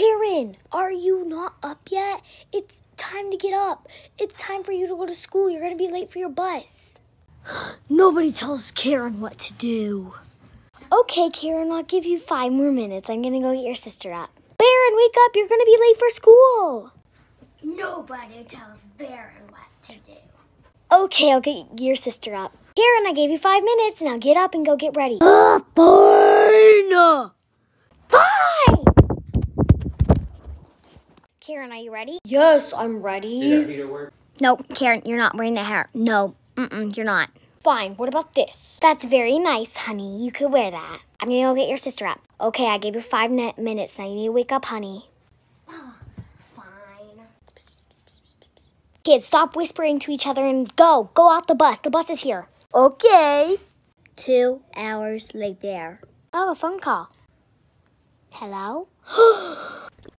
Karen, are you not up yet? It's time to get up. It's time for you to go to school. You're going to be late for your bus. Nobody tells Karen what to do. Okay, Karen, I'll give you five more minutes. I'm going to go get your sister up. Baron, wake up. You're going to be late for school. Nobody tells Baron what to do. Okay, I'll get your sister up. Karen, I gave you five minutes. Now get up and go get ready. Uh, fine. Fine. Karen, are you ready? Yes, I'm ready. Did our Peter work? No, Karen, you're not wearing the hair. No, mm-mm, you're not. Fine, what about this? That's very nice, honey. You could wear that. I'm gonna go get your sister up. Okay, I gave you five minutes. Now you need to wake up, honey. Fine. Kids, stop whispering to each other and go. Go out the bus. The bus is here. Okay. Two hours later. Oh, a phone call. Hello?